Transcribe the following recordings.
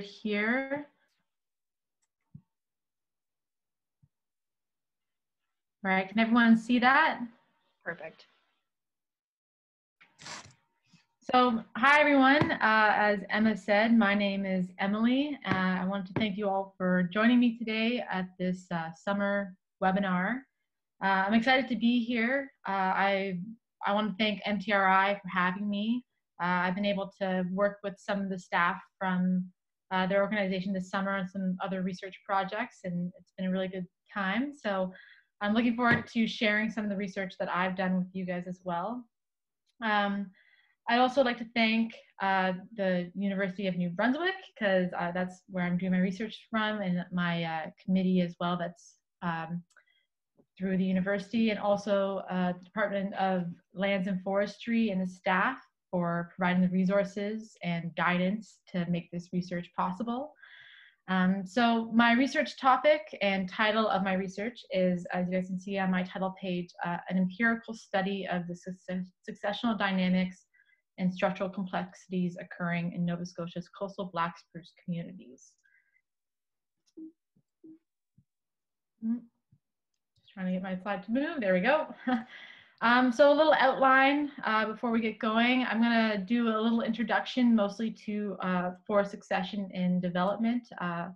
shared here. All right, can everyone see that? Perfect. So, hi everyone. Uh, as Emma said, my name is Emily. Uh, I want to thank you all for joining me today at this uh, summer webinar. Uh, I'm excited to be here. Uh, I, I want to thank MTRI for having me. Uh, I've been able to work with some of the staff from their organization this summer on some other research projects, and it's been a really good time. So I'm looking forward to sharing some of the research that I've done with you guys as well. Um, I'd also like to thank uh, the University of New Brunswick because uh, that's where I'm doing my research from and my uh, committee as well that's um, through the university and also uh, the Department of Lands and Forestry and the staff for providing the resources and guidance to make this research possible. Um, so my research topic and title of my research is, as you guys can see on my title page, uh, an empirical study of the success successional dynamics and structural complexities occurring in Nova Scotia's coastal black spruce communities. Hmm. Just trying to get my slide to move, there we go. um, so a little outline uh, before we get going. I'm gonna do a little introduction mostly to uh, forest succession and development. Uh,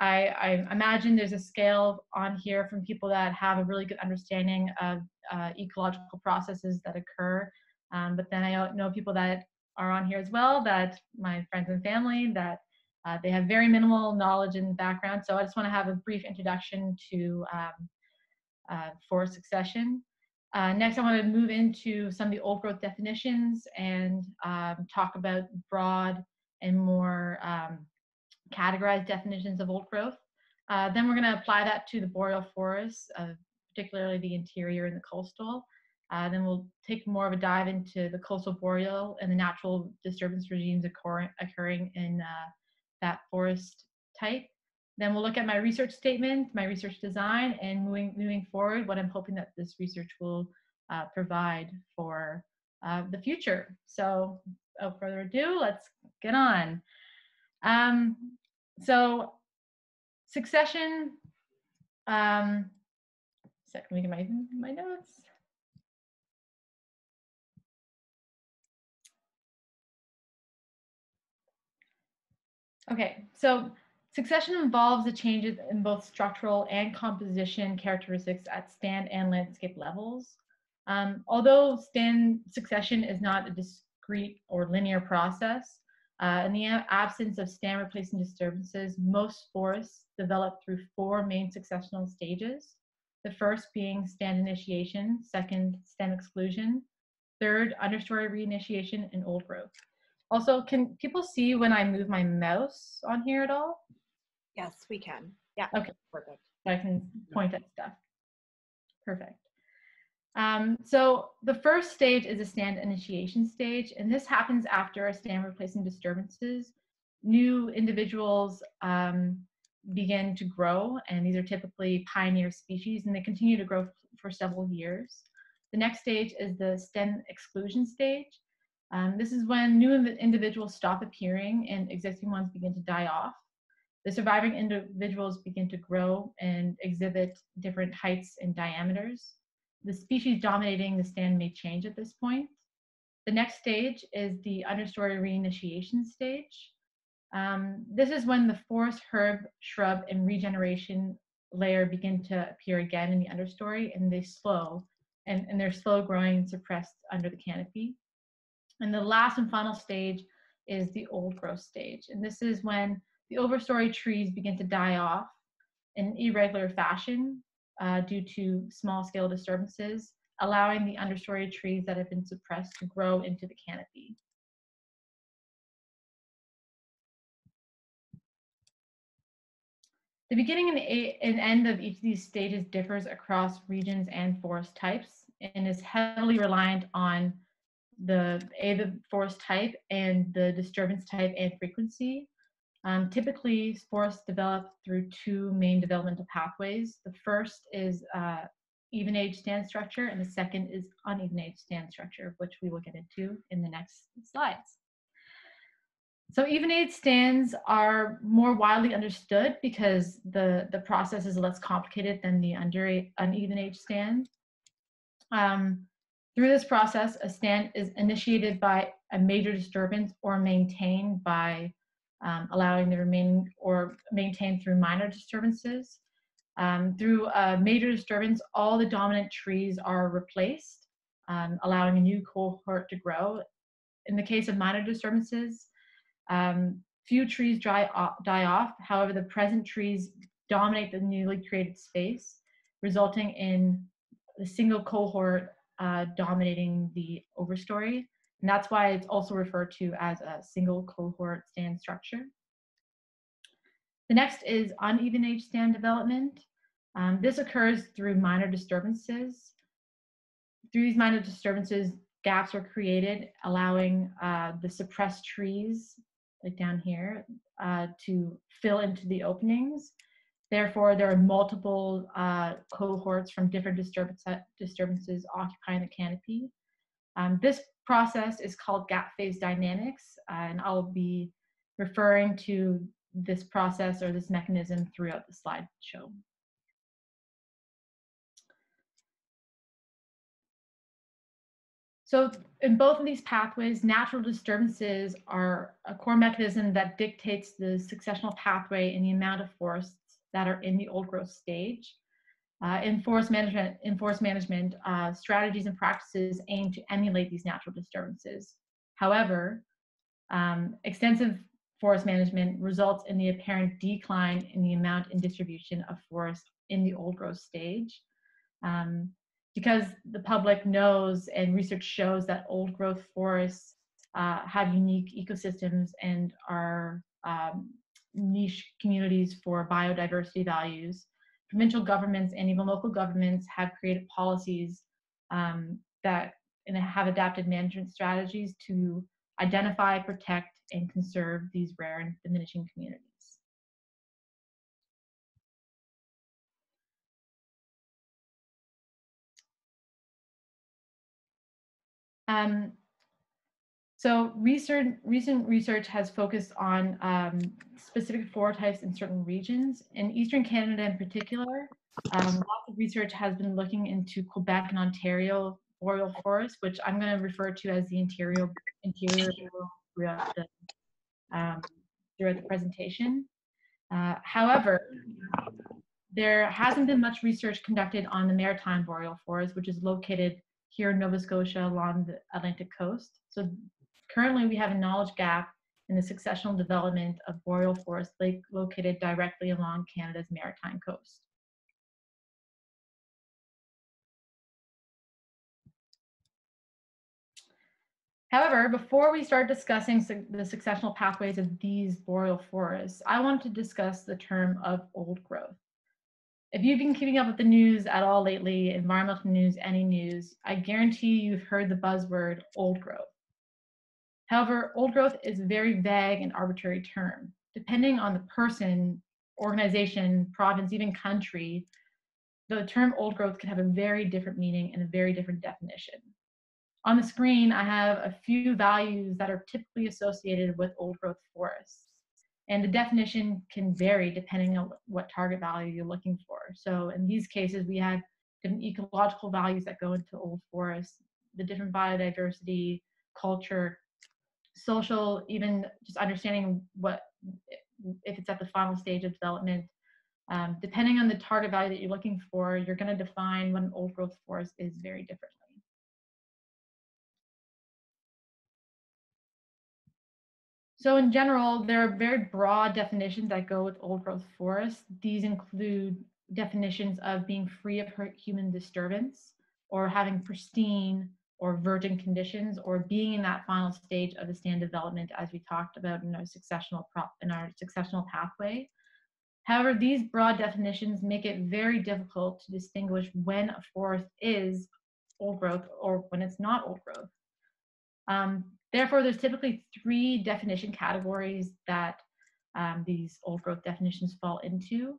I, I, imagine there's a scale on here from people that have a really good understanding of uh, ecological processes that occur um, but then I know people that are on here as well, that my friends and family, that uh, they have very minimal knowledge and background. So I just want to have a brief introduction to um, uh, forest succession. Uh, next, I want to move into some of the old growth definitions and um, talk about broad and more um, categorized definitions of old growth. Uh, then we're going to apply that to the boreal forests, uh, particularly the interior and the coastal. Uh, then we'll take more of a dive into the coastal boreal and the natural disturbance regimes occur occurring in uh, that forest type. Then we'll look at my research statement, my research design, and moving, moving forward, what I'm hoping that this research will uh, provide for uh, the future. So without further ado, let's get on. Um, so succession, um, second, me get my, my notes. Okay, so succession involves the changes in both structural and composition characteristics at stand and landscape levels. Um, although stand succession is not a discrete or linear process, uh, in the absence of stand replacing disturbances, most forests develop through four main successional stages. The first being stand initiation, second, stem exclusion, third, understory reinitiation, and old growth. Also, can people see when I move my mouse on here at all? Yes, we can. Yeah. Okay. Perfect. I can point at stuff. Perfect. Um, so the first stage is a stand initiation stage, and this happens after a stand replacing disturbances. New individuals um, begin to grow, and these are typically pioneer species, and they continue to grow for several years. The next stage is the stem exclusion stage, um, this is when new individuals stop appearing and existing ones begin to die off. The surviving individuals begin to grow and exhibit different heights and diameters. The species dominating the stand may change at this point. The next stage is the understory reinitiation stage. Um, this is when the forest, herb, shrub, and regeneration layer begin to appear again in the understory and they slow and, and they're slow growing suppressed under the canopy. And the last and final stage is the old growth stage. And this is when the overstory trees begin to die off in irregular fashion uh, due to small scale disturbances, allowing the understory trees that have been suppressed to grow into the canopy. The beginning and, and end of each of these stages differs across regions and forest types and is heavily reliant on the A, the forest type and the disturbance type and frequency. Um, typically, forests develop through two main developmental pathways. The first is uh, even age stand structure, and the second is uneven age stand structure, which we will get into in the next slides. So even age stands are more widely understood because the, the process is less complicated than the under uneven age stand. Um, through this process, a stand is initiated by a major disturbance or maintained by um, allowing the remaining or maintained through minor disturbances. Um, through a major disturbance, all the dominant trees are replaced, um, allowing a new cohort to grow. In the case of minor disturbances, um, few trees dry off, die off. However, the present trees dominate the newly created space, resulting in the single cohort uh, dominating the overstory. And that's why it's also referred to as a single cohort stand structure. The next is uneven age stand development. Um, this occurs through minor disturbances. Through these minor disturbances, gaps are created, allowing uh, the suppressed trees, like down here, uh, to fill into the openings. Therefore, there are multiple uh, cohorts from different disturbance, disturbances occupying the canopy. Um, this process is called gap phase dynamics, uh, and I'll be referring to this process or this mechanism throughout the slideshow. So in both of these pathways, natural disturbances are a core mechanism that dictates the successional pathway and the amount of forests that are in the old growth stage. Uh, in forest management, forest management uh, strategies and practices aim to emulate these natural disturbances. However, um, extensive forest management results in the apparent decline in the amount and distribution of forest in the old growth stage. Um, because the public knows and research shows that old growth forests uh, have unique ecosystems and are um, niche communities for biodiversity values. Provincial governments and even local governments have created policies um, that and have adapted management strategies to identify, protect, and conserve these rare and diminishing communities. Um, so research, recent research has focused on um, specific flora types in certain regions. In Eastern Canada in particular, um, lots of research has been looking into Quebec and Ontario boreal forests, which I'm going to refer to as the interior, interior throughout the, um, throughout the presentation. Uh, however, there hasn't been much research conducted on the maritime boreal forest, which is located here in Nova Scotia along the Atlantic coast. So Currently, we have a knowledge gap in the successional development of boreal forest lake located directly along Canada's maritime coast. However, before we start discussing the successional pathways of these boreal forests, I want to discuss the term of old growth. If you've been keeping up with the news at all lately, environmental news, any news, I guarantee you've heard the buzzword old growth. However, old growth is a very vague and arbitrary term. Depending on the person, organization, province, even country, the term old growth can have a very different meaning and a very different definition. On the screen, I have a few values that are typically associated with old growth forests. And the definition can vary depending on what target value you're looking for. So in these cases, we have different ecological values that go into old forests, the different biodiversity, culture, social, even just understanding what, if it's at the final stage of development, um, depending on the target value that you're looking for, you're going to define what an old growth forest is very differently. So in general, there are very broad definitions that go with old growth forests. These include definitions of being free of human disturbance or having pristine or virgin conditions or being in that final stage of the stand development as we talked about in our successional prop in our successional pathway. However, these broad definitions make it very difficult to distinguish when a forest is old growth or when it's not old growth. Um, therefore, there's typically three definition categories that um, these old growth definitions fall into.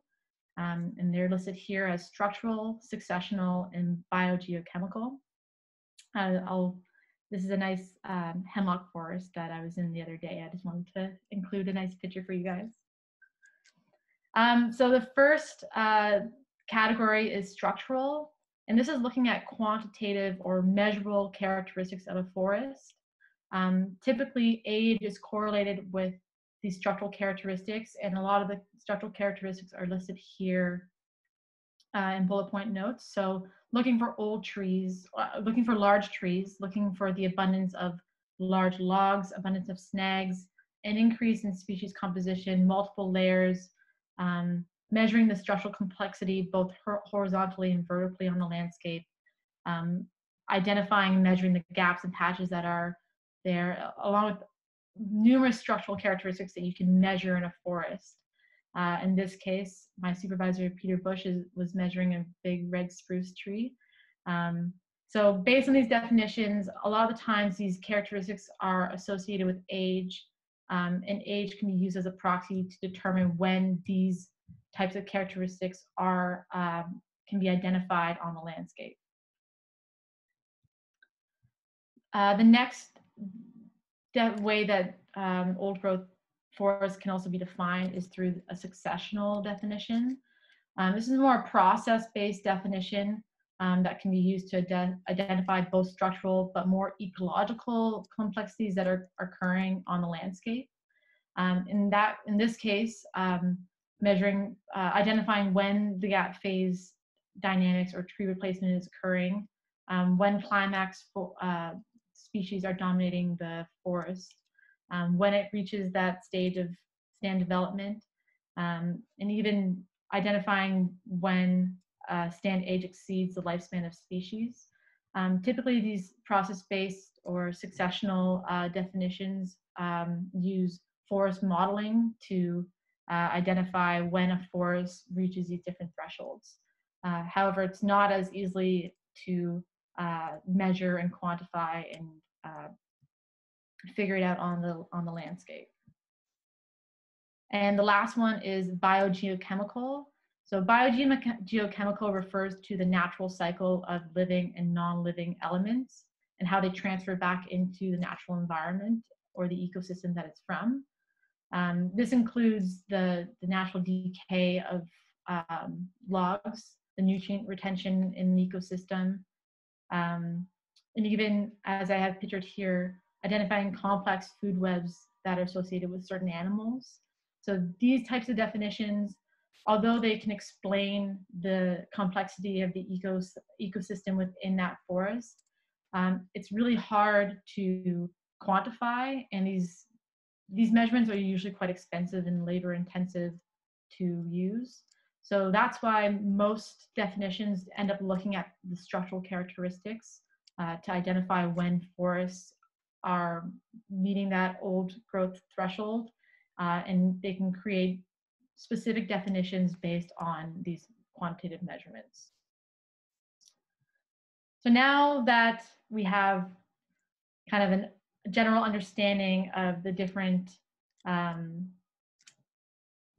Um, and they're listed here as structural, successional, and biogeochemical. Uh, I'll this is a nice um, hemlock forest that I was in the other day. I just wanted to include a nice picture for you guys. Um, so the first uh, category is structural, and this is looking at quantitative or measurable characteristics of a forest. Um, typically, age is correlated with these structural characteristics, and a lot of the structural characteristics are listed here uh, in bullet point notes. So looking for old trees, uh, looking for large trees, looking for the abundance of large logs, abundance of snags, an increase in species composition, multiple layers, um, measuring the structural complexity both horizontally and vertically on the landscape, um, identifying and measuring the gaps and patches that are there, along with numerous structural characteristics that you can measure in a forest. Uh, in this case, my supervisor, Peter Bush, is, was measuring a big red spruce tree. Um, so based on these definitions, a lot of the times these characteristics are associated with age, um, and age can be used as a proxy to determine when these types of characteristics are um, can be identified on the landscape. Uh, the next way that um, old growth forests can also be defined is through a successional definition. Um, this is more process-based definition um, that can be used to identify both structural but more ecological complexities that are, are occurring on the landscape. Um, in that, in this case, um, measuring, uh, identifying when the gap phase dynamics or tree replacement is occurring, um, when climax for, uh, species are dominating the forest, um, when it reaches that stage of stand development, um, and even identifying when uh, stand age exceeds the lifespan of species. Um, typically, these process-based or successional uh, definitions um, use forest modeling to uh, identify when a forest reaches these different thresholds. Uh, however, it's not as easily to uh, measure and quantify and uh, figure it out on the on the landscape. And the last one is biogeochemical. So biogeochemical refers to the natural cycle of living and non-living elements and how they transfer back into the natural environment or the ecosystem that it's from. Um, this includes the, the natural decay of um, logs, the nutrient retention in the ecosystem, um, and even as I have pictured here, identifying complex food webs that are associated with certain animals. So these types of definitions, although they can explain the complexity of the ecos ecosystem within that forest, um, it's really hard to quantify and these these measurements are usually quite expensive and labor intensive to use. So that's why most definitions end up looking at the structural characteristics uh, to identify when forests are meeting that old growth threshold uh, and they can create specific definitions based on these quantitative measurements. So now that we have kind of an general understanding of the different um,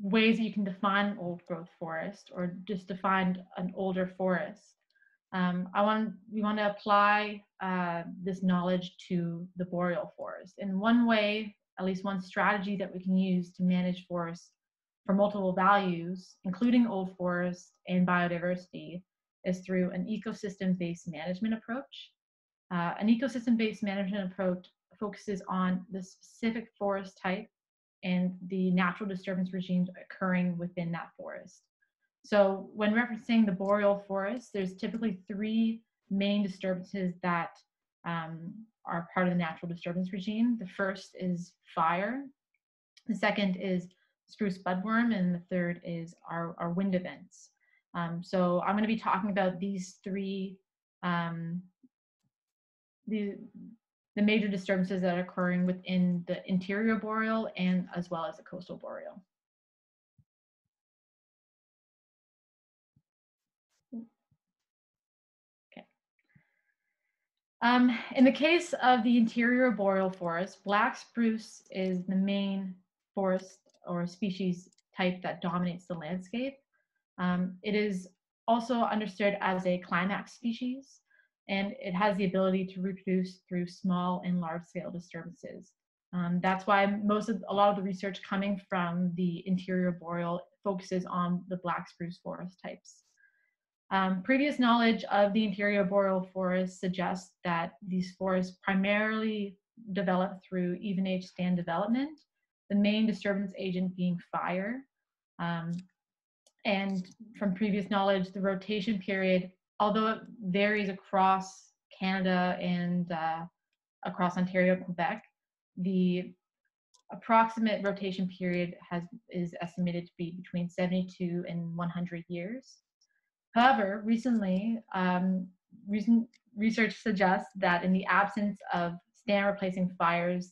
ways that you can define old growth forest or just define an older forest. Um, I want we want to apply uh, this knowledge to the boreal forest. And one way, at least one strategy that we can use to manage forests for multiple values, including old forests and biodiversity, is through an ecosystem-based management approach. Uh, an ecosystem-based management approach focuses on the specific forest type and the natural disturbance regimes occurring within that forest. So when referencing the boreal forest, there's typically three main disturbances that um, are part of the natural disturbance regime. The first is fire. The second is spruce budworm, and the third is our, our wind events. Um, so I'm going to be talking about these three, um, the, the major disturbances that are occurring within the interior boreal and as well as the coastal boreal. Um, in the case of the interior boreal forest, black spruce is the main forest or species type that dominates the landscape. Um, it is also understood as a climax species. and it has the ability to reproduce through small and large scale disturbances. Um, that's why most of a lot of the research coming from the interior boreal focuses on the black spruce forest types. Um, previous knowledge of the interior boreal forest suggests that these forests primarily develop through even age stand development, the main disturbance agent being fire. Um, and from previous knowledge, the rotation period, although it varies across Canada and uh, across Ontario, Quebec, the approximate rotation period has is estimated to be between 72 and 100 years. However, recently, um, recent research suggests that in the absence of stand replacing fires,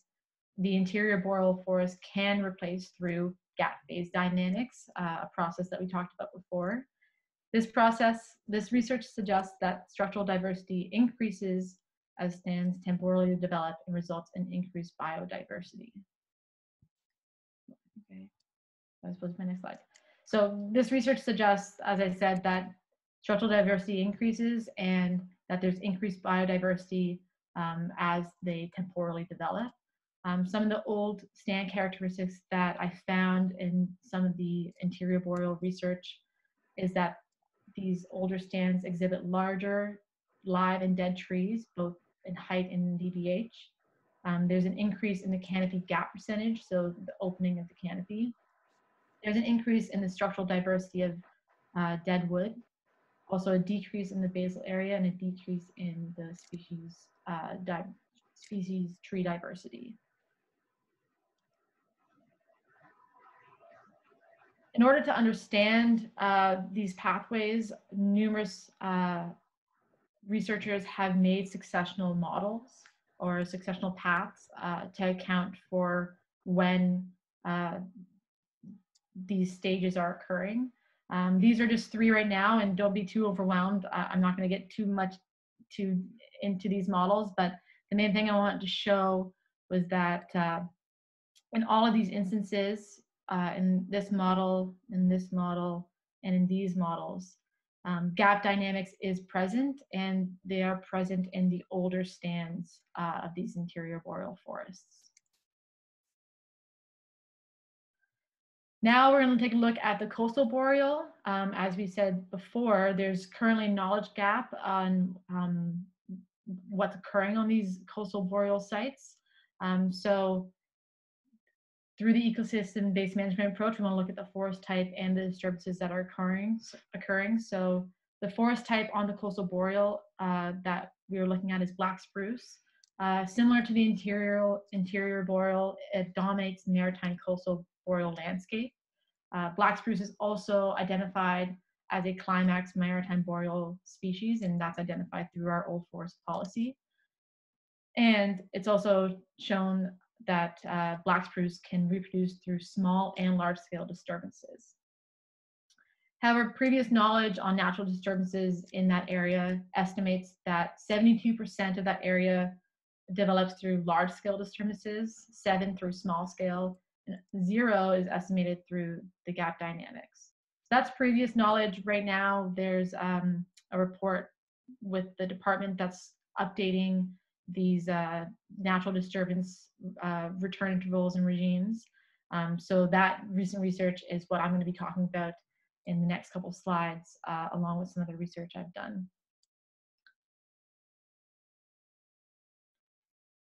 the interior boreal forest can replace through gap phase dynamics, uh, a process that we talked about before. This process, this research suggests that structural diversity increases as stands temporally develop and results in increased biodiversity. Okay, I suppose my next slide. So this research suggests, as I said, that structural diversity increases and that there's increased biodiversity um, as they temporally develop. Um, some of the old stand characteristics that I found in some of the interior boreal research is that these older stands exhibit larger live and dead trees, both in height and DBH. Um, there's an increase in the canopy gap percentage, so the opening of the canopy. There's an increase in the structural diversity of uh, dead wood, also a decrease in the basal area and a decrease in the species, uh, species tree diversity. in order to understand uh, these pathways, numerous uh, researchers have made successional models or successional paths uh, to account for when uh, these stages are occurring. Um, these are just three right now, and don't be too overwhelmed. I'm not going to get too much too into these models, but the main thing I wanted to show was that uh, in all of these instances, uh, in this model, in this model, and in these models. Um, gap dynamics is present and they are present in the older stands uh, of these interior boreal forests. Now we're going to take a look at the coastal boreal. Um, as we said before, there's currently knowledge gap on um, what's occurring on these coastal boreal sites. Um, so through the ecosystem-based management approach, we want to look at the forest type and the disturbances that are occurring. occurring. So the forest type on the coastal boreal uh, that we are looking at is black spruce. Uh, similar to the interior, interior boreal, it dominates maritime coastal boreal landscape. Uh, black spruce is also identified as a climax maritime boreal species, and that's identified through our old forest policy. And it's also shown that uh, black spruce can reproduce through small and large scale disturbances. However, previous knowledge on natural disturbances in that area estimates that 72% of that area develops through large scale disturbances, seven through small scale, zero is estimated through the gap dynamics. So that's previous knowledge. Right now, there's um, a report with the department that's updating these uh, natural disturbance uh, return intervals and regimes. Um, so that recent research is what I'm going to be talking about in the next couple slides, uh, along with some other research I've done.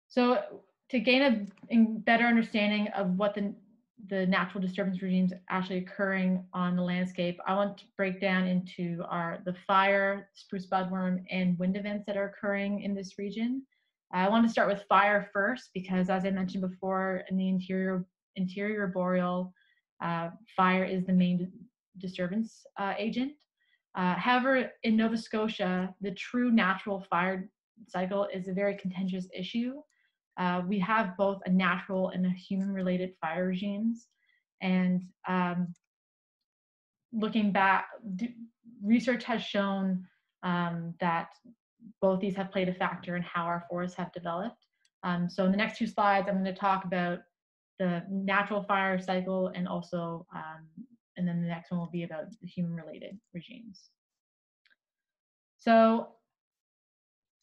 So to gain a better understanding of what the, the natural disturbance regimes actually occurring on the landscape, I want to break down into our the fire, spruce budworm, and wind events that are occurring in this region. I want to start with fire first because as I mentioned before in the interior interior boreal, uh, fire is the main disturbance uh, agent. Uh, however, in Nova Scotia, the true natural fire cycle is a very contentious issue. Uh, we have both a natural and a human-related fire regimes, and um, looking back, research has shown um, that both these have played a factor in how our forests have developed. Um, so in the next two slides, I'm going to talk about the natural fire cycle and also, um, and then the next one will be about the human related regimes. So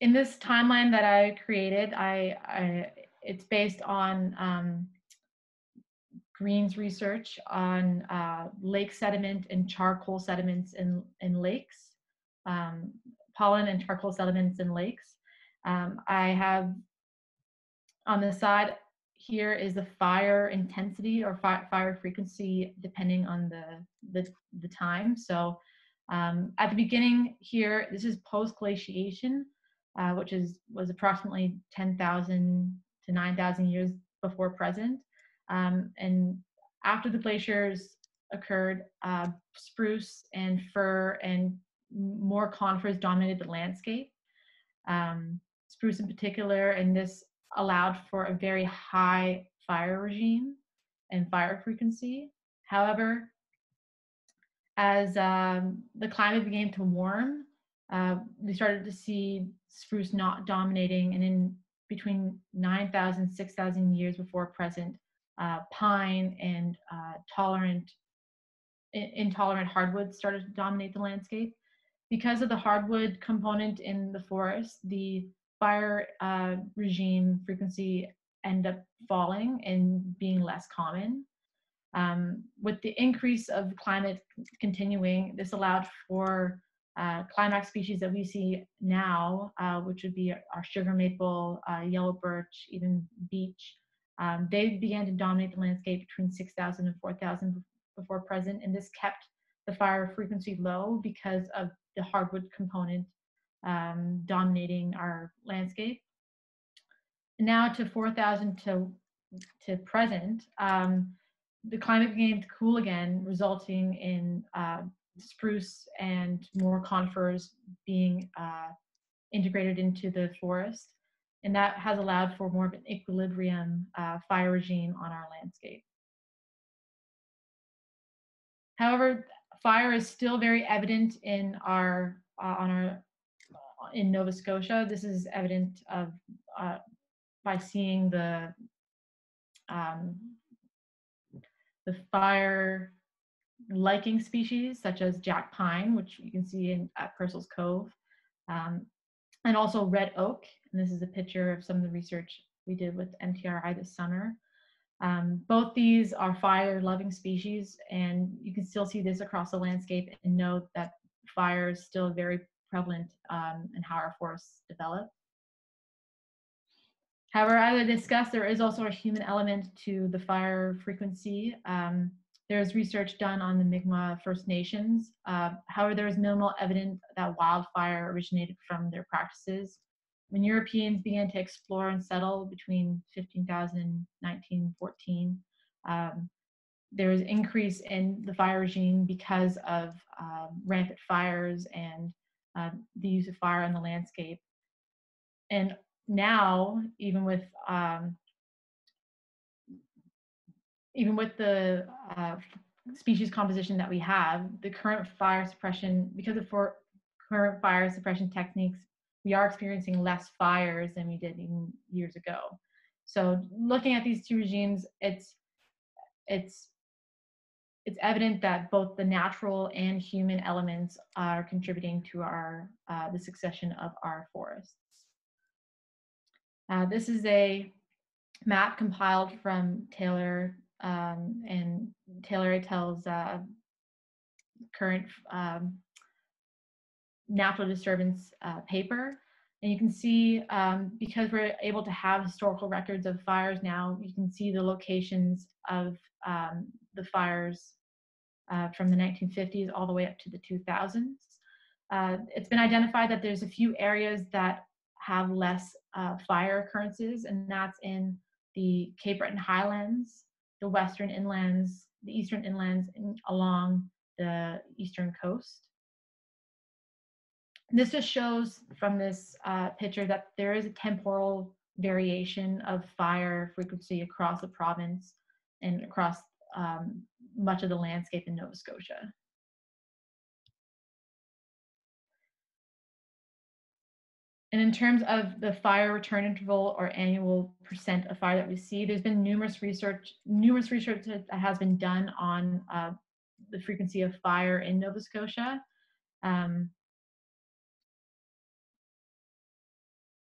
in this timeline that I created, I, I it's based on um, Green's research on uh, lake sediment and charcoal sediments in, in lakes, um, pollen and charcoal sediments in lakes. Um, I have on the side here is the fire intensity or fi fire frequency depending on the, the, the time. So um, at the beginning here, this is post-glaciation, uh, which is was approximately 10,000 to 9,000 years before present. Um, and after the glaciers occurred, uh, spruce and fir and more conifers dominated the landscape. Um, spruce in particular, and this allowed for a very high fire regime and fire frequency. However, as um, the climate began to warm, uh, we started to see spruce not dominating, and in between 9,000, 6,000 years before present, uh, pine and uh, tolerant, intolerant hardwoods started to dominate the landscape. Because of the hardwood component in the forest, the fire uh, regime frequency end up falling and being less common. Um, with the increase of climate continuing, this allowed for uh, climax species that we see now, uh, which would be our sugar maple, uh, yellow birch, even beech. Um, they began to dominate the landscape between 6,000 and 4,000 before present, and this kept the fire frequency low because of the hardwood component um, dominating our landscape. Now to 4,000 to, to present, um, the climate began to cool again, resulting in uh, spruce and more conifers being uh, integrated into the forest. And that has allowed for more of an equilibrium uh, fire regime on our landscape. However, fire is still very evident in our uh, on our in Nova Scotia. This is evident of uh, by seeing the um, the fire liking species such as jack pine, which you can see in at Purcell's Cove, um, and also red oak. And this is a picture of some of the research we did with MTRI this summer. Um, both these are fire-loving species, and you can still see this across the landscape and know that fire is still very prevalent um, in how our forests develop. However, as I discussed, there is also a human element to the fire frequency. Um, there's research done on the Mi'kmaq First Nations. Uh, however, there is minimal evidence that wildfire originated from their practices. When Europeans began to explore and settle between 15,000 and 1914, um, there was increase in the fire regime because of um, rampant fires and uh, the use of fire on the landscape. And now, even with um, even with the uh, species composition that we have, the current fire suppression, because of for current fire suppression techniques, we are experiencing less fires than we did even years ago. So looking at these two regimes, it's it's it's evident that both the natural and human elements are contributing to our uh, the succession of our forests. Uh, this is a map compiled from Taylor um, and Taylor tells uh, current um, natural disturbance uh, paper. And you can see, um, because we're able to have historical records of fires now, you can see the locations of um, the fires uh, from the 1950s all the way up to the 2000s. Uh, it's been identified that there's a few areas that have less uh, fire occurrences, and that's in the Cape Breton Highlands, the western inlands, the eastern inlands in, along the eastern coast. This just shows from this uh, picture that there is a temporal variation of fire frequency across the province and across um, much of the landscape in Nova Scotia. And in terms of the fire return interval or annual percent of fire that we see, there's been numerous research, numerous research that has been done on uh, the frequency of fire in Nova Scotia. Um,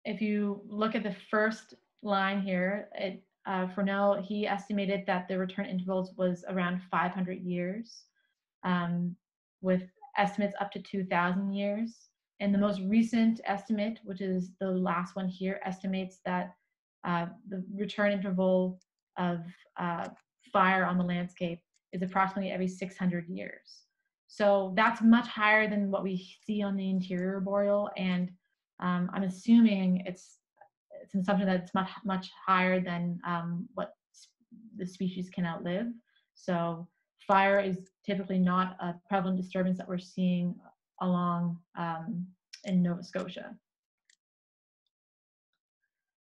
if you look at the first line here, it, uh, Fresnel, he estimated that the return intervals was around 500 years, um, with estimates up to 2,000 years. And the most recent estimate, which is the last one here, estimates that uh, the return interval of uh, fire on the landscape is approximately every 600 years. So that's much higher than what we see on the interior boreal, and um, I'm assuming it's it's an assumption that it's much much higher than um, what the species can outlive. So fire is typically not a prevalent disturbance that we're seeing along um, in Nova Scotia.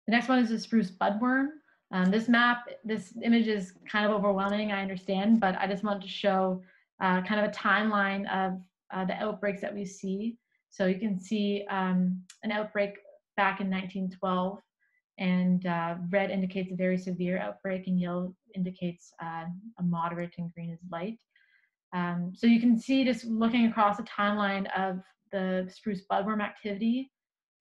The next one is the spruce budworm. Um, this map, this image is kind of overwhelming, I understand, but I just wanted to show uh, kind of a timeline of uh, the outbreaks that we see. So you can see um, an outbreak back in 1912, and uh, red indicates a very severe outbreak, and yellow indicates uh, a moderate, and green is light. Um, so you can see just looking across the timeline of the spruce budworm activity,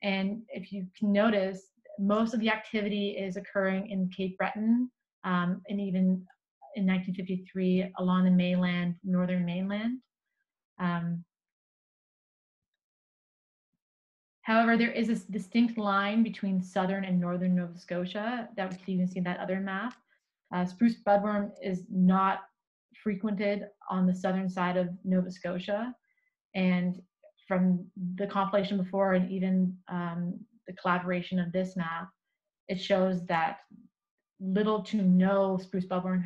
and if you can notice, most of the activity is occurring in Cape Breton um, and even in 1953 along the mainland, northern mainland. Um, however, there is a distinct line between southern and northern Nova Scotia that we can even see in that other map. Uh, spruce budworm is not frequented on the southern side of Nova Scotia. And from the compilation before and even um, the collaboration of this map, it shows that little to no spruce budworm,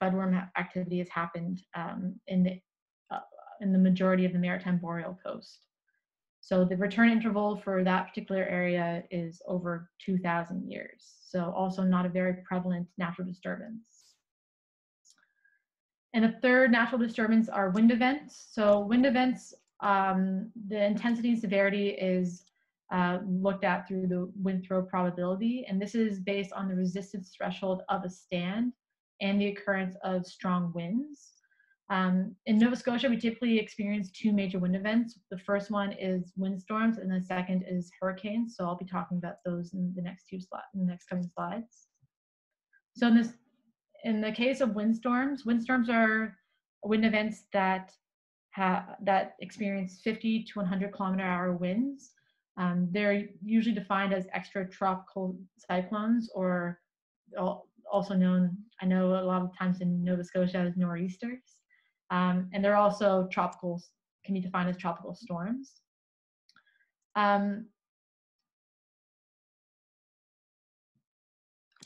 budworm activity has happened um, in the uh, in the majority of the maritime boreal coast. So the return interval for that particular area is over 2,000 years. So also not a very prevalent natural disturbance. And the third natural disturbance are wind events. So wind events, um, the intensity and severity is uh, looked at through the wind throw probability. And this is based on the resistance threshold of a stand and the occurrence of strong winds. Um, in Nova Scotia, we typically experience two major wind events. The first one is windstorms, and the second is hurricanes. So I'll be talking about those in the next two slides, in the next coming slides. So in this, in the case of windstorms, windstorms are wind events that have that experience 50 to 100 kilometer hour winds um, they're usually defined as extratropical cyclones or also known, I know a lot of times in Nova Scotia as nor'easters. Um, and they're also tropical, can be defined as tropical storms. Um,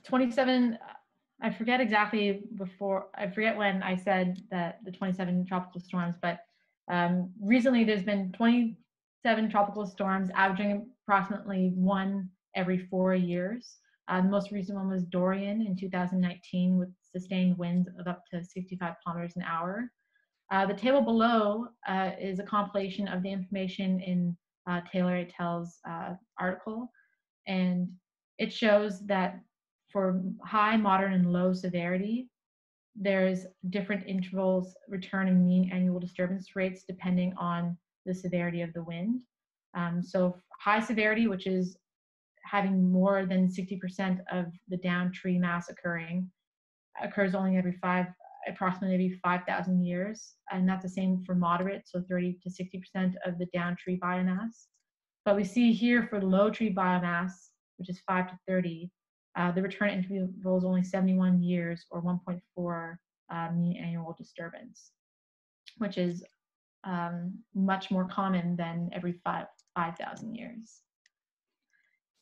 27, I forget exactly before, I forget when I said that the 27 tropical storms, but um, recently there's been 27 tropical storms, averaging approximately one every four years. Uh, the most recent one was Dorian in 2019 with sustained winds of up to 65 kilometers an hour. Uh, the table below uh, is a compilation of the information in uh, Taylor et uh, article, and it shows that for high, moderate, and low severity, there's different intervals return and mean annual disturbance rates depending on the severity of the wind. Um, so high severity, which is having more than 60% of the down tree mass occurring, occurs only every five, approximately 5,000 years. And that's the same for moderate, so 30 to 60% of the down tree biomass. But we see here for low tree biomass, which is 5 to 30, uh, the return interval is only 71 years or 1.4 uh, mean annual disturbance, which is um, much more common than every five 5,000 years.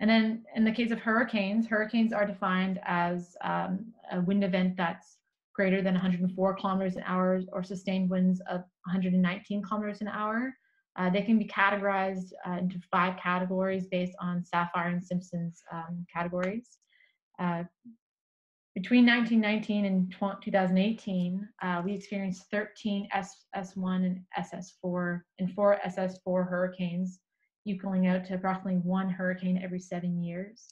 And then in the case of hurricanes, hurricanes are defined as um, a wind event that's greater than 104 kilometers an hour or sustained winds of 119 kilometers an hour. Uh, they can be categorized uh, into five categories based on Saffir and Simpson's um, categories. Uh, between 1919 and 2018, uh, we experienced 13 SS1 and SS4 and four SS4 hurricanes, equaling out to approximately one hurricane every seven years.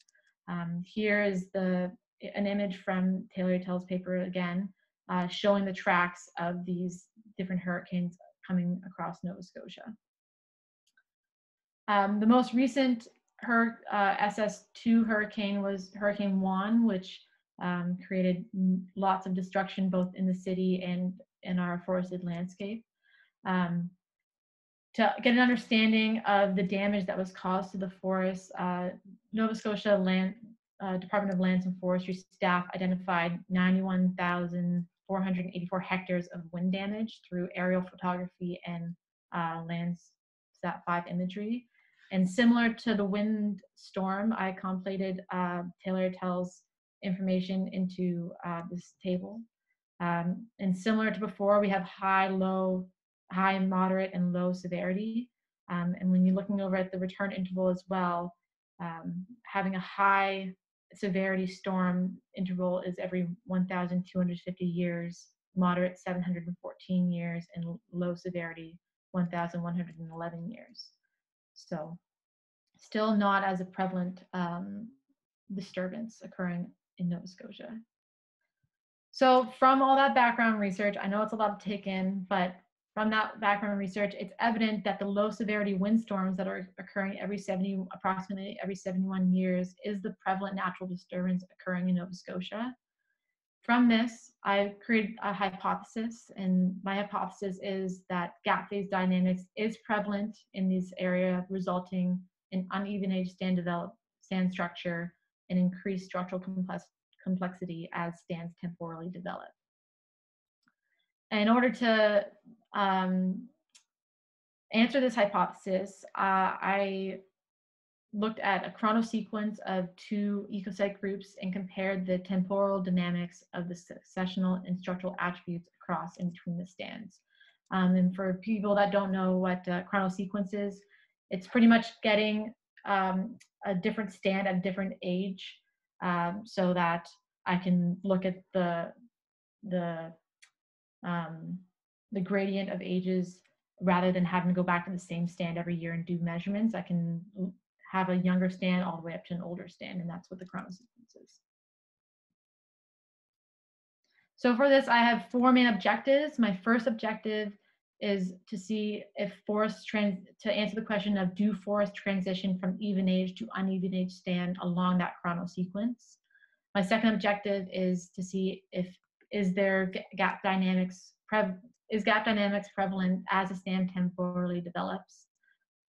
Um, here is the an image from Taylor al.'s paper again, uh, showing the tracks of these different hurricanes coming across Nova Scotia. Um, the most recent her uh, SS2 hurricane was Hurricane Juan, which um, created lots of destruction both in the city and in our forested landscape. Um, to get an understanding of the damage that was caused to the forest, uh, Nova Scotia Land uh, Department of Lands and Forestry staff identified 91,484 hectares of wind damage through aerial photography and uh, Landsat 5 imagery. And similar to the wind storm, I contemplated uh, Taylor Tells information into uh, this table. Um, and similar to before, we have high, low, high, moderate, and low severity. Um, and when you're looking over at the return interval as well, um, having a high severity storm interval is every 1,250 years, moderate 714 years, and low severity 1,111 years. So still not as a prevalent um, disturbance occurring in Nova Scotia. So from all that background research, I know it's a lot to take in, but from that background research, it's evident that the low severity windstorms that are occurring every 70, approximately every 71 years is the prevalent natural disturbance occurring in Nova Scotia. From this, I created a hypothesis, and my hypothesis is that gap phase dynamics is prevalent in this area, resulting in uneven age stand develop stand structure and increased structural complex complexity as stands temporally develop. In order to um, answer this hypothesis, uh, I looked at a chronosequence of two ecosite groups and compared the temporal dynamics of the successional and structural attributes across and between the stands. Um, and for people that don't know what uh, chronosequence is, it's pretty much getting um, a different stand at a different age um, so that I can look at the the um, the gradient of ages rather than having to go back to the same stand every year and do measurements. I can have a younger stand all the way up to an older stand, and that's what the chronosequence is. So for this, I have four main objectives. My first objective is to see if forests trans to answer the question of do forests transition from even age to uneven age stand along that chronosequence. My second objective is to see if is there gap dynamics is gap dynamics prevalent as a stand temporally develops.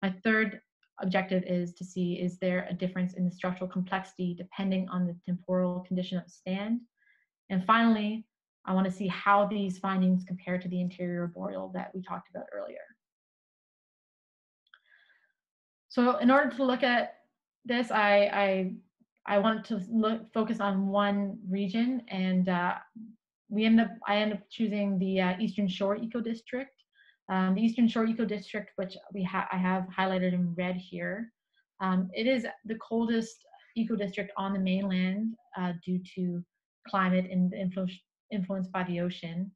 My third objective is to see is there a difference in the structural complexity depending on the temporal condition of stand. And finally, I want to see how these findings compare to the interior boreal that we talked about earlier. So in order to look at this, I, I, I wanted to look, focus on one region and uh, we end up, I end up choosing the uh, Eastern Shore Eco District. Um, the Eastern Shore Eco District, which we ha I have highlighted in red here. Um, it is the coldest eco district on the mainland uh, due to climate and influence influenced by the ocean.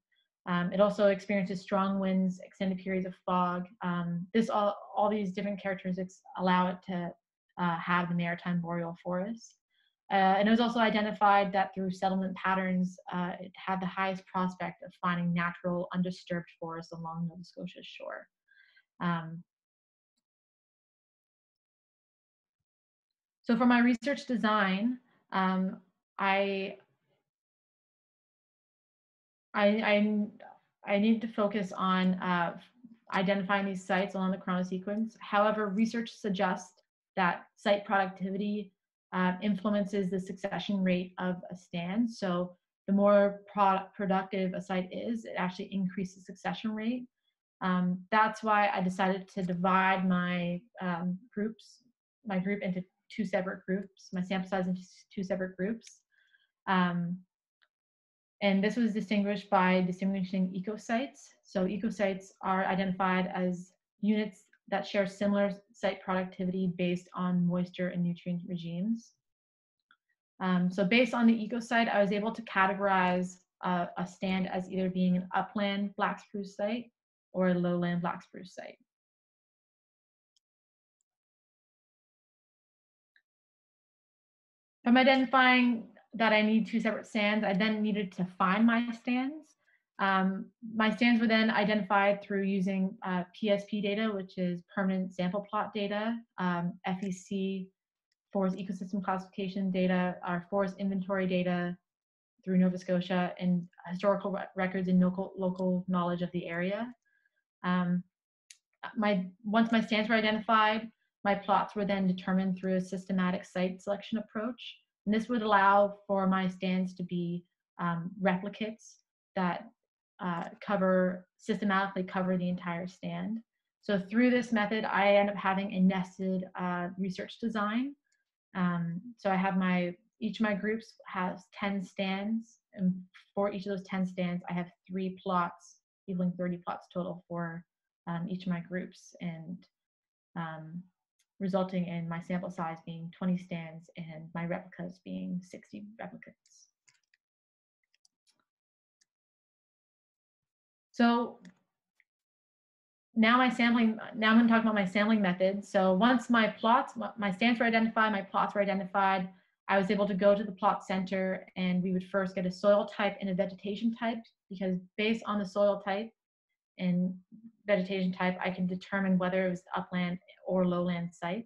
Um, it also experiences strong winds, extended periods of fog. Um, this all, all these different characteristics allow it to uh, have the maritime boreal forest. Uh, and it was also identified that through settlement patterns, uh, it had the highest prospect of finding natural, undisturbed forests along Nova Scotia's shore. Um, so for my research design, um, I I, I, I need to focus on uh, identifying these sites along the chronosequence. However, research suggests that site productivity uh, influences the succession rate of a stand. So the more pro productive a site is, it actually increases succession rate. Um, that's why I decided to divide my um, groups, my group into two separate groups, my sample size into two separate groups. Um, and this was distinguished by distinguishing ecosites. So ecosites are identified as units that share similar site productivity based on moisture and nutrient regimes. Um, so based on the ecosite, I was able to categorize uh, a stand as either being an upland black spruce site or a lowland black spruce site. From identifying that I need two separate stands. I then needed to find my stands. Um, my stands were then identified through using uh, PSP data, which is permanent sample plot data, um, FEC forest ecosystem classification data, our forest inventory data through Nova Scotia, and historical re- records and local, local knowledge of the area. Um, my once my stands were identified, my plots were then determined through a systematic site selection approach. And this would allow for my stands to be um, replicates that uh, cover systematically cover the entire stand. So through this method, I end up having a nested uh, research design. Um, so I have my each of my groups has 10 stands, and for each of those 10 stands, I have three plots, equaling 30 plots total for um, each of my groups, and um, resulting in my sample size being 20 stands and my replicas being 60 replicas. So now my sampling, now I'm to talk about my sampling method. So once my plots, my stands were identified, my plots were identified, I was able to go to the plot center and we would first get a soil type and a vegetation type because based on the soil type and vegetation type, I can determine whether it was upland or lowland site.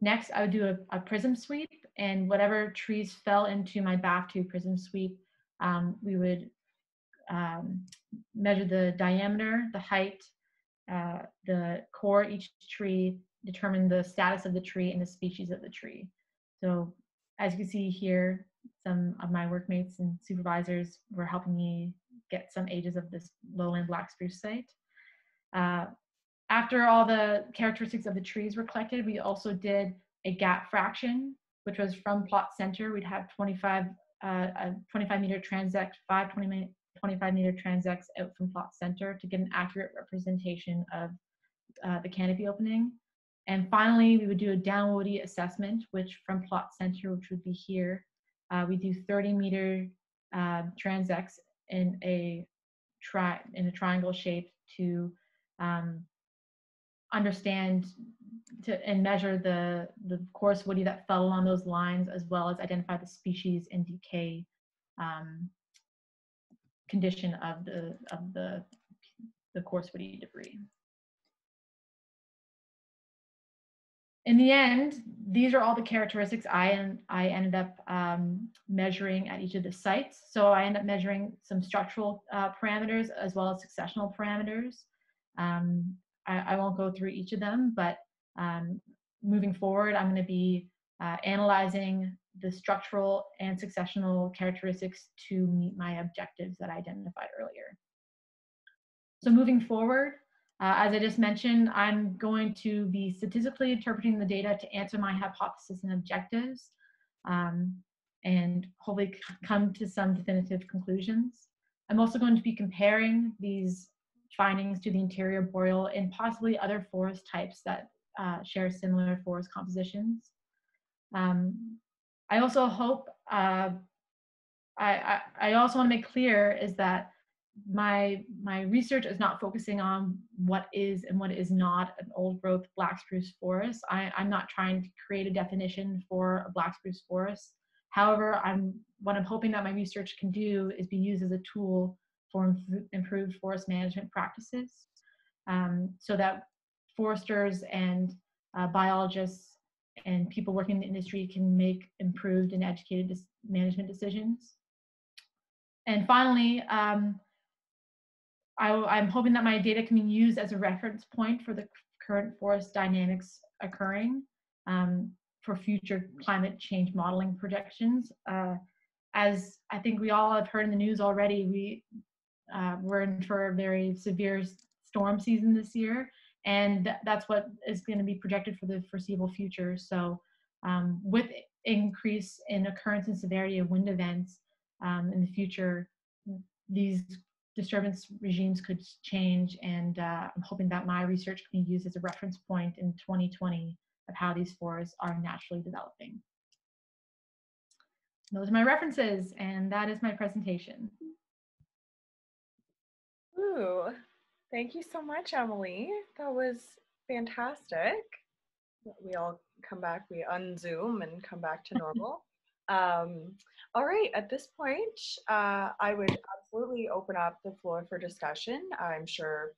Next, I would do a, a prism sweep and whatever trees fell into my BAF2 prism sweep, um, we would um, measure the diameter, the height, uh, the core each tree, determine the status of the tree and the species of the tree. So as you can see here, some of my workmates and supervisors were helping me get some ages of this lowland black spruce site. Uh, after all the characteristics of the trees were collected, we also did a gap fraction, which was from plot center. We'd have 25, uh, a 25 meter transect, five 20 25 meter transects out from plot center to get an accurate representation of uh, the canopy opening. And finally, we would do a down woody assessment, which from plot center, which would be here, uh, we do 30 meter uh, transects in a tri in a triangle shape to um, understand to and measure the the coarse woody that fell along those lines, as well as identify the species and decay um, condition of the of the the coarse woody debris. In the end, these are all the characteristics I and I ended up um, measuring at each of the sites. So I end up measuring some structural uh, parameters as well as successional parameters. Um, I, I, won't go through each of them, but um, moving forward, I'm going to be uh, analyzing the structural and successional characteristics to meet my objectives that I identified earlier. So moving forward, uh, as I just mentioned, I'm going to be statistically interpreting the data to answer my hypothesis and objectives um, and hopefully come to some definitive conclusions. I'm also going to be comparing these findings to the interior boreal and possibly other forest types that uh, share similar forest compositions. Um, I also hope, uh, I, I, I also want to make clear is that my my research is not focusing on what is and what is not an old growth black spruce forest. I, I'm not trying to create a definition for a black spruce forest. However, I'm what I'm hoping that my research can do is be used as a tool for improved forest management practices, um, so that foresters and uh, biologists and people working in the industry can make improved and educated management decisions. And finally, um, I, am hoping that my data can be used as a reference point for the current forest dynamics occurring um, for future climate change modeling projections. Uh, as I think we all have heard in the news already, we, uh, we're in for a very severe storm season this year, and th that's what is going to be projected for the foreseeable future. So um, with increase in occurrence and severity of wind events um, in the future, these disturbance regimes could change and uh, I'm hoping that my research can be used as a reference point in 2020 of how these forests are naturally developing. Those are my references and that is my presentation. Ooh, thank you so much, Emily. That was fantastic. We all come back, we unzoom and come back to normal. Um, all right, at this point, uh, I would absolutely open up the floor for discussion. I'm sure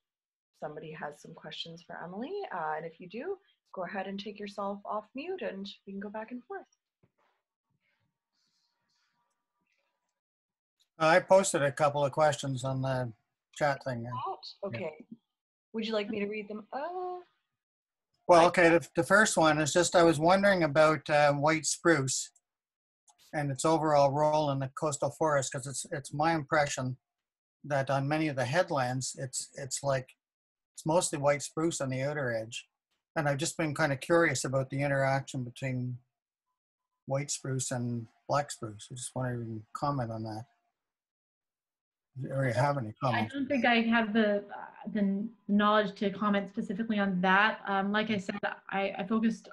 somebody has some questions for Emily, uh, and if you do, go ahead and take yourself off mute and we can go back and forth. I posted a couple of questions on the chat thing. Out. Okay. Would you like me to read them? Uh, Well, okay, the, the first one is just, I was wondering about uh, white spruce and its overall role in the coastal forest, because it's, it's my impression that on many of the headlands, it's, it's like, it's mostly white spruce on the outer edge. And I've just been kind of curious about the interaction between white spruce and black spruce. I just wanted to comment on that. Or you have any I don't think I have the, uh, the knowledge to comment specifically on that. Um, like I said, I, I focused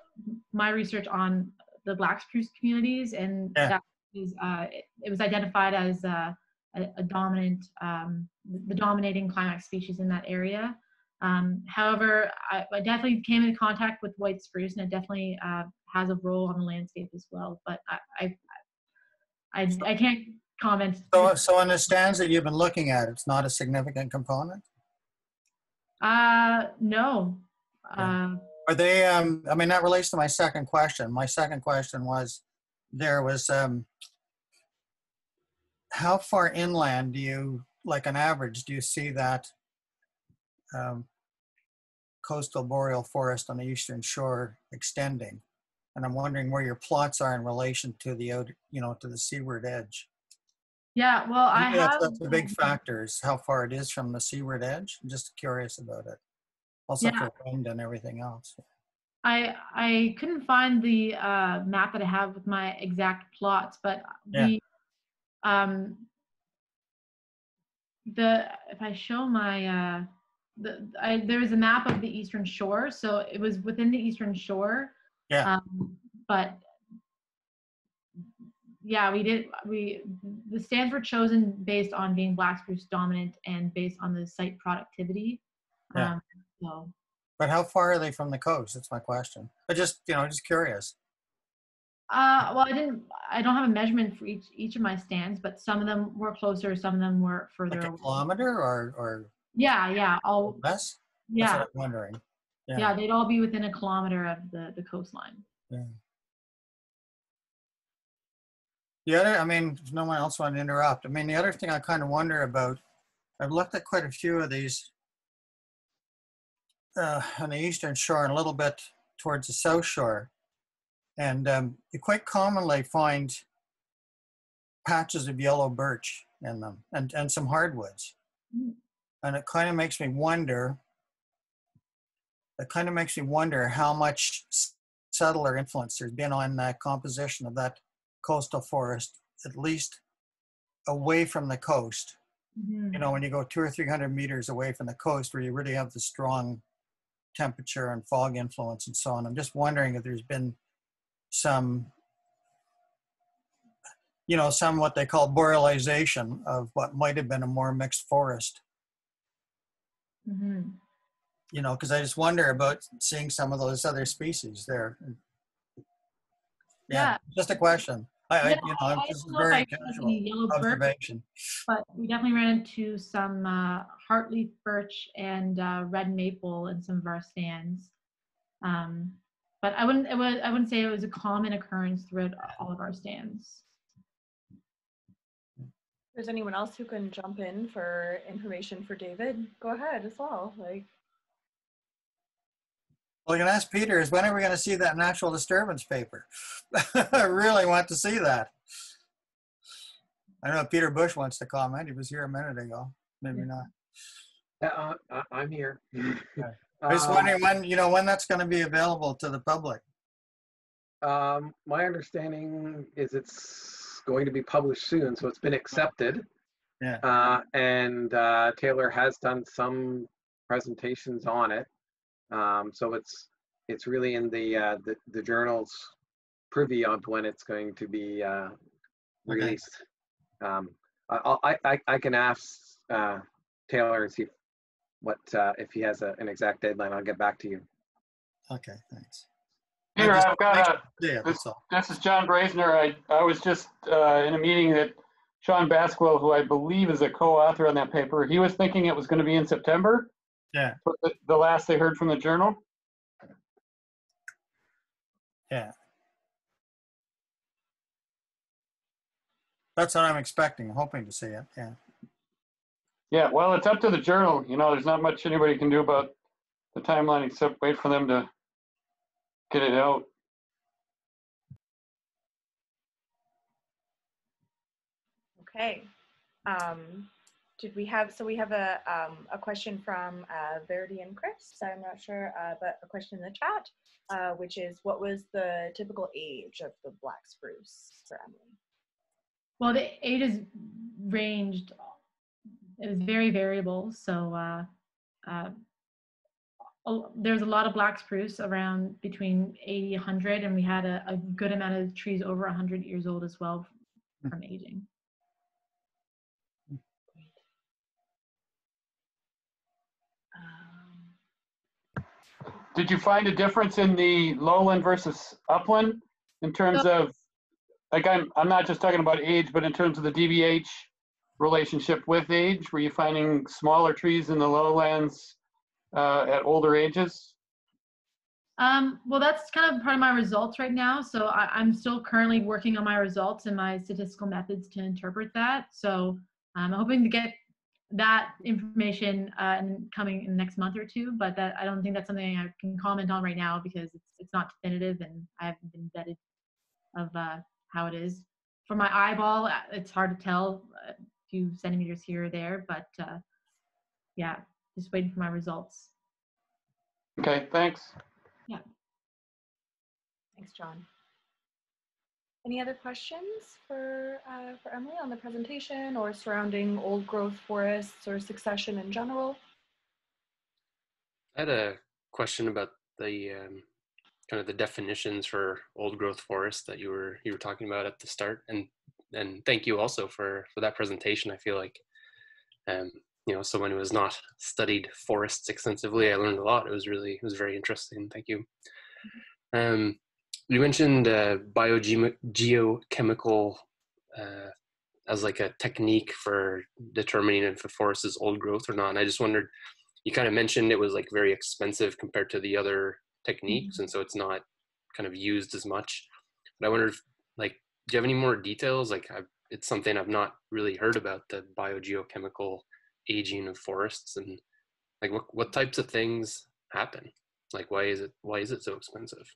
my research on the black spruce communities and Yeah. that is, uh, it, it was identified as uh, a, a dominant, um, the dominating climax species in that area. Um, however, I, I definitely came in contact with white spruce and it definitely uh, has a role on the landscape as well. But I, I, I, I can't comment. So, so on the stands that you've been looking at, it's not a significant component? Uh, no. Yeah. Uh, Are they, um, I mean, that relates to my second question. My second question was, there was, um, how far inland do you, like an average, do you see that um, coastal boreal forest on the eastern shore extending? And I'm wondering where your plots are in relation to the, you know, to the seaward edge. Yeah, well, I That's- have. That's a big factor is how far it is from the seaward edge. I'm just curious about it. Also Yeah. for wind and everything else. I I couldn't find the uh, map that I have with my exact plots, but Yeah. we um the if I show my uh the I there was a map of the eastern shore, so it was within the eastern shore. Yeah. Um, but yeah, we did we the stands were chosen based on being black spruce dominant and based on the site productivity. Yeah. Um, so But how far are they from the coast? That's my question. I just, you know, just curious. Uh, well, I didn't. I don't have a measurement for each each of my stands, but some of them were closer, some of them were further. Like a away. kilometer or, or Yeah, yeah, all less? That's yeah, what I'm wondering. yeah, They'd all be within a kilometer of the the coastline. The other, I mean, if no one else want to interrupt. I mean, the other thing I kind of wonder about, I've looked at quite a few of these uh, on the eastern shore and a little bit towards the south shore. And um, you quite commonly find patches of yellow birch in them and, and some hardwoods. Mm. And it kind of makes me wonder, it kind of makes me wonder how much s- settler influence there's been on the composition of that coastal forest, at least away from the coast. Mhm. You know, when you go two or three hundred meters away from the coast, where you really have the strong temperature and fog influence and so on. I'm just wondering if there's been some, you know, some what they call borealization of what might have been a more mixed forest. Mhm. You know, because I just wonder about seeing some of those other species there. Yeah, Yeah. just a question. I, I Yeah, you know, I this is don't know very I found casual any yellow birch, observation. but we definitely ran into some uh, heartleaf birch and uh, red maple in some of our stands. Um, but I wouldn't. It was. I wouldn't say it was a common occurrence throughout all of our stands. if there's anyone else who can jump in for information for David, go ahead as well. Like, Well, you can ask Peter is when are we going to see that natural disturbance paper? I really want to see that. I don't know if Peter Bush wants to comment. He was here a minute ago. Maybe not. Uh, I- I'm here. I was Um, wondering when, you know, when that's going to be available to the public. Um, my understanding is it's going to be published soon, so it's been accepted. Yeah. Uh, and uh, Taylor has done some presentations on it. Um, so it's it's really in the uh, the, the journal's privy of when it's going to be uh, Okay. released. Um, I, I, I, I can ask uh, Taylor and see what uh, if he has a, an exact deadline. I'll get back to you. Okay, thanks. Here, just- I've got a, Yeah, that's this is John Brazner. I, I was just uh, in a meeting that Sean Basquill, who I believe is a co-author on that paper, he was thinking it was going to be in September. Yeah. The, the last they heard from the journal. Yeah. That's what I'm expecting, hoping to see it, yeah. Yeah, well, it's up to the journal. You know, there's not much anybody can do about the timeline except wait for them to get it out. Okay. Um, did we have, so we have a, um, a question from uh, and Chris, I'm not sure, uh, but a question in the chat, uh, which is what was the typical age of the black spruce for Emily? Well, the ages ranged. It was very variable. So uh, uh, there's a lot of black spruce around between 80, 100, and we had a, a good amount of trees over 100 years old as well from aging. Did you find a difference in the lowland versus upland in terms of, like, I'm, I'm not just talking about age, but in terms of the DBH relationship with age? Were you finding smaller trees in the lowlands uh, at older ages? Um, well, that's kind of part of my results right now. So I, I'm still currently working on my results and my statistical methods to interpret that. So I'm hoping to get that information uh, in coming in the next month or two. But that I don't think that's something I can comment on right now because it's it's not definitive and I haven't been vetted of uh, how it is. For my eyeball, uh, it's hard to tell a few centimeters here or there, but uh, yeah, just waiting for my results. Okay, thanks. Yeah. Thanks, John. Any other questions for, uh, for Emily on the presentation or surrounding old growth forests or succession in general? I had a question about the um, kind of the definitions for old growth forests that you were you were talking about at the start, and and thank you also for for that presentation. I feel like, um, you know, someone who has not studied forests extensively, I learned a lot. It was really it was very interesting. Thank you. Um, you mentioned uh, biogeochemical uh, as like a technique for determining if a forest is old growth or not. And I just wondered, you kind of mentioned it was like very expensive compared to the other techniques, and so it's not kind of used as much. But I wonder if, like, do you have any more details? Like, I've, it's something I've not really heard about the biogeochemical aging of forests, and like, what what types of things happen? Like, why is it why is it so expensive?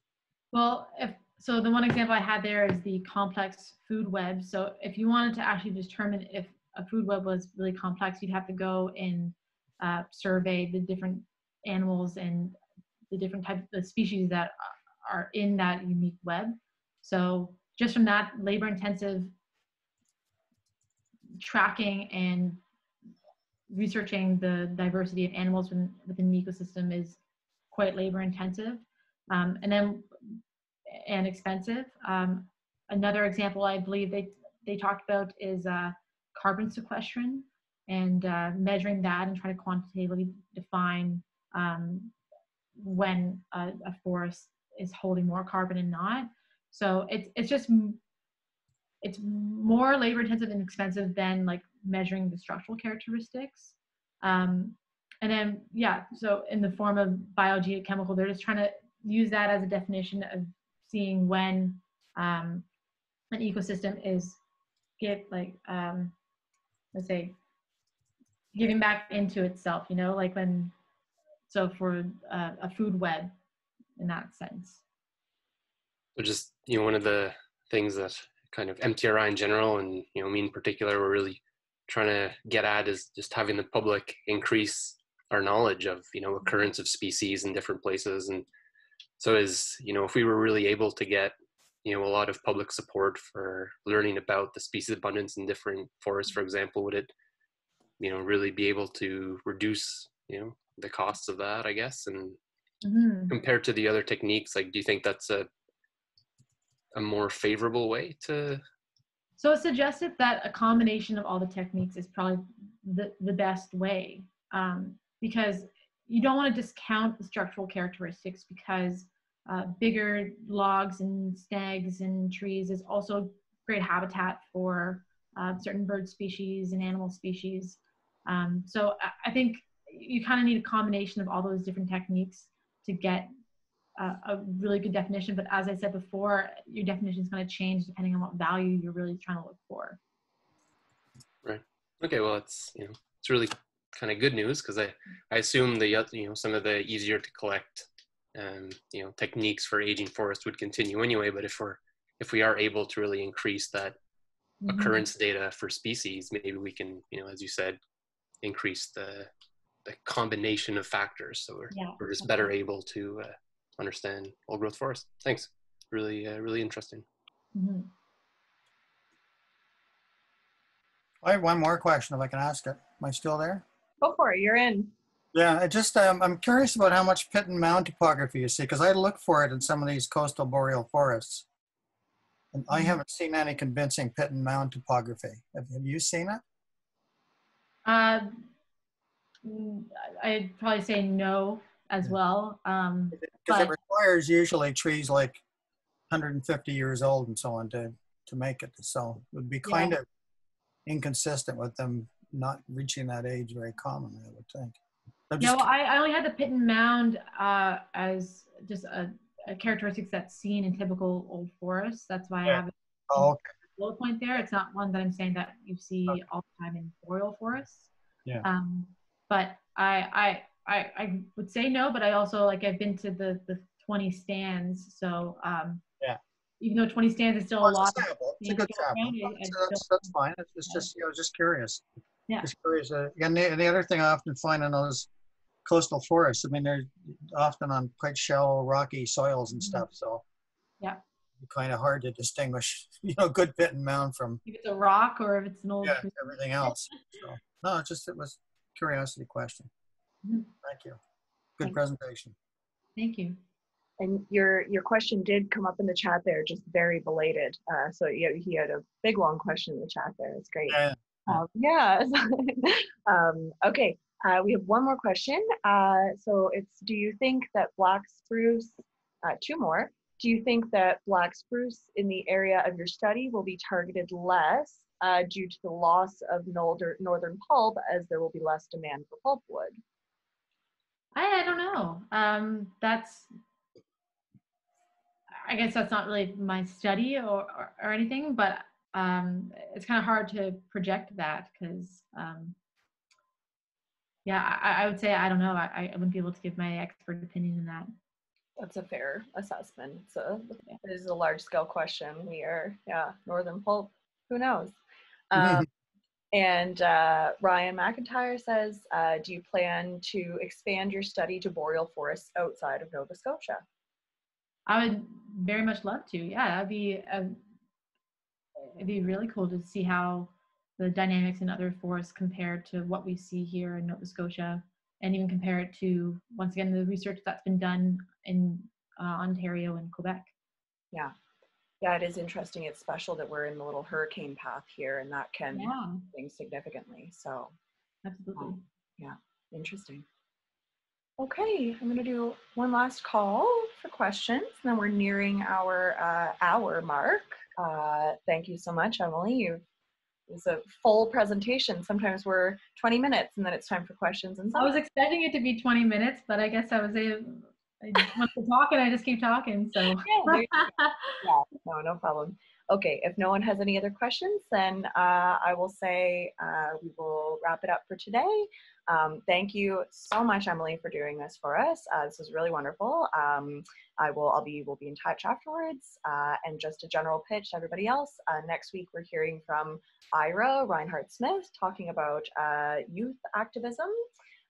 Well, if so, the one example I had there is the complex food web. So if you wanted to actually determine if a food web was really complex, you'd have to go and uh, survey the different animals and the different types of species that are in that unique web. So just from that labor-intensive tracking and researching the diversity of animals within, within the ecosystem is quite labor-intensive. Um, and then and expensive. Um, another example I believe they they talked about is uh, carbon sequestration and uh, measuring that and trying to quantitatively define um, when a, a, forest is holding more carbon and not. So it's it's just it's more labor intensive and expensive than like measuring the structural characteristics. Um, and then yeah, so in the form of biogeochemical, they're just trying to use that as a definition of seeing when um, an ecosystem is get like um, let's say giving back into itself you know like when so for uh, a food web in that sense. So just you know one of the things that kind of mtri in general and you know me in particular we're really trying to get at is just having the public increase our knowledge of you know occurrence of species in different places and so is you know if we were really able to get you know a lot of public support for learning about the species abundance in different forests for example would it you know really be able to reduce you know the costs of that i guess and mm-hmm. compared to the other techniques like do you think that's a a more favorable way to so it suggested that a combination of all the techniques is probably the, the best way um, because you don't want to discount the structural characteristics because uh, bigger logs and snags and trees is also great habitat for uh, certain bird species and animal species. Um, so I, I think you kind of need a combination of all those different techniques to get a, a really good definition. But as I said before, your definition is going to change depending on what value you're really trying to look for. Right. Okay, well, it's you know it's really kind of good news because I I assume the you know some of the easier to collect um, you know techniques for aging forest would continue anyway. But if we're if we are able to really increase that Mhm. occurrence data for species, maybe we can you know as you said increase the the combination of factors. So we're Yeah, we're just better able to uh, understand old growth forest. Thanks. Really uh, really interesting. Mhm. I have one more question if I can ask it. Am I still there? Go for it. You're in. Yeah, I just, um, I'm curious about how much pit and mound topography you see, because I look for it in some of these coastal boreal forests. And I Mhm. haven't seen any convincing pit and mound topography. Have, have you seen it? Uh, I'd probably say no as well. Um, Because it requires usually trees like 150 years old and so on to, to make it. So it would be kind of inconsistent with them not reaching that age very commonly, I would think. Yeah, well, I, I only had the pit and mound uh, as just a, a characteristics that's seen in typical old forests. That's why I have a oh, okay. bullet point there. It's not one that I'm saying that you see Okay. all the time in boreal forests. Yeah. Um, but I, I, I, I would say no, but I also like I've been to the the 20 stands, so um, Yeah. Even though 20 stands is still Well, a lot. it's a of sample. It's good sample. I- I That's, that's, that's fine. It's, it's just, you know, just curious. Yeah. Just curious. Uh, and, the, and the other thing I often find in those coastal forests, I mean, they're often on quite shallow, rocky soils and Mhm. stuff. So Yeah. kind of hard to distinguish, you know, good pit and mound from if it's a rock or if it's an old yeah, tree. everything else. So no, it's just it was curiosity question. Mhm. Thank you. Good Thanks. presentation. Thank you. And your your question did come up in the chat there, just very belated. Uh, so yeah, he had a big long question in the chat there. It's great. Yeah. Um, yeah. um, okay. Uh, we have one more question. Uh, so it's: Do you think that black spruce? Uh, two more. Do you think that black spruce in the area of your study will be targeted less uh, due to the loss of northern northern pulp, as there will be less demand for pulpwood? I, I don't know. Um, that's, I guess that's not really my study or, or, or anything, but um, it's kind of hard to project that because, um, yeah, I, I would say I don't know. I, I wouldn't be able to give my expert opinion in that. That's a fair assessment. It's a, it is a large scale question. We are, yeah, Northern Pulp, who knows? Um, and uh, Ryan McIntyre says, uh, do you plan to expand your study to boreal forests outside of Nova Scotia? I would very much love to. Yeah, that'd be um, it'd be really cool to see how the dynamics in other forests compared to what we see here in Nova Scotia, and even compare it to once again the research that's been done in uh, Ontario and Quebec. Yeah. Yeah, it is interesting. It's special that we're in the little hurricane path here, and that can Yeah, things significantly. So absolutely. Yeah. Interesting. Okay, I'm going to do one last call for questions, and then we're nearing our uh, hour mark. Uh, thank you so much, Emily. You it was a full presentation. Sometimes we're 20 minutes, and then it's time for questions. And I was expecting it to be 20 minutes, but I guess I was able. I just want to talk and I just keep talking. So. yeah, there you go. yeah, no, no problem. Okay, if no one has any other questions, then uh, I will say uh, we will wrap it up for today. Um, thank you so much, Emily, for doing this for us. Uh, this was really wonderful. Um, I will, I'll be, we'll be in touch afterwards. Uh, and just a general pitch to everybody else. Uh, next week, we're hearing from Ira Reinhardt Smith talking about uh, youth activism.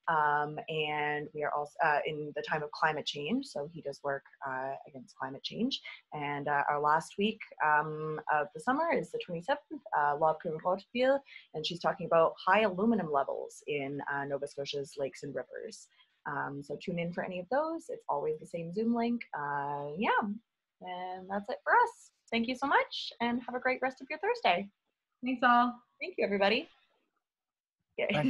Um, and we are also uh, in the time of climate change. So he does work uh, against climate change. And uh, our last week um, of the summer is the 27th, uh, Lobkun Rotville, and she's talking about high aluminum levels in uh, Nova Scotia's lakes and rivers. Um, so tune in for any of those. It's always the same Zoom link. Uh, yeah, and that's it for us. Thank you so much, and have a great rest of your Thursday. Thanks all. Thank you, everybody. Okay.